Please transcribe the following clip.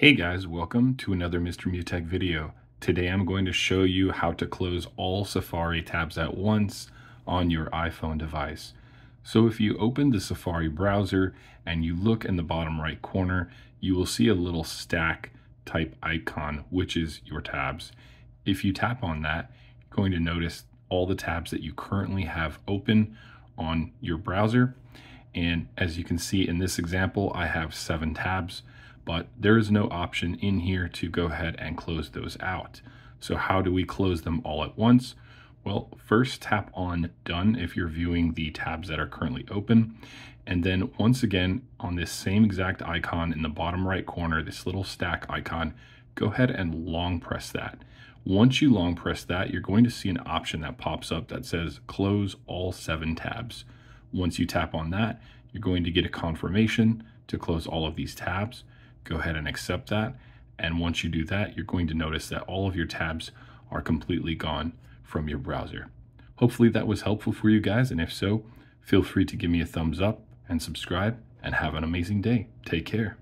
Hey guys, welcome to another Mr. Mew Tech video. Today I'm going to show you how to close all Safari tabs at once on your iPhone device. So if you open the Safari browser and you look in the bottom right corner, you will see a little stack type icon, which is your tabs. If you tap on that, you're going to notice all the tabs that you currently have open on your browser. And as you can see in this example, I have seven tabs but there is no option in here to go ahead and close those out. So how do we close them all at once? Well, first tap on done if you're viewing the tabs that are currently open. And then once again, on this same exact icon in the bottom right corner, this little stack icon, go ahead and long press that. Once you long press that, you're going to see an option that pops up that says close all seven tabs. Once you tap on that, you're going to get a confirmation to close all of these tabs go ahead and accept that. And once you do that, you're going to notice that all of your tabs are completely gone from your browser. Hopefully that was helpful for you guys. And if so, feel free to give me a thumbs up and subscribe and have an amazing day. Take care.